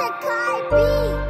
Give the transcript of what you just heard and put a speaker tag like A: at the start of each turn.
A: What's a be?